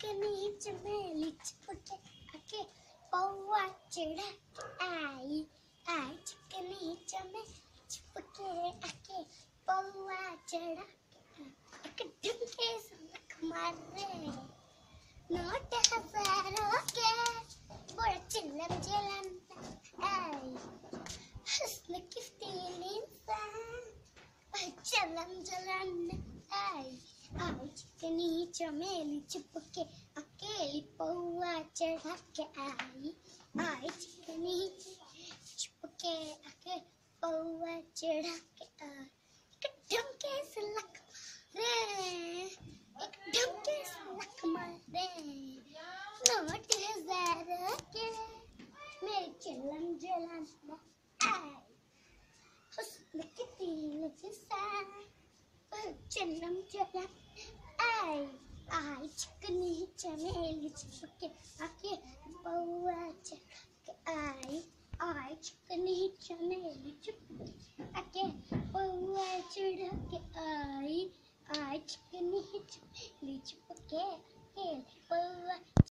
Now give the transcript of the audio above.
चिकनी चमेली चिपके आके पौआ चढ़ा के आई आई। चिकनी चमेली चिपके आके पौआ चढ़ा के आई एक ढंके सनक मारे। नोट हज़ारों के बड़ा चिल्लम चिल्लम आई। हंसने की फीलिंग चलम चलन आई। आई चिकनी चमेली चिपके अकेली पौआ चढ़ा के आई आई चिकनी चिपके अके पौआ चढ़ा के आई एकदम कैसे लक रे एकदम कैसे लक मारे नोट हज़ार के मेरे चलन जलन आई हुस्न की तीन फिसा चन्नम चन्नम ऐ आई चिकनी चमेली चिपके आके बउआ चक आई आई चिकनी चमेली चिपके आके बउआ चढ़के आई आई चिकनी चमेली चिपके आके बउआ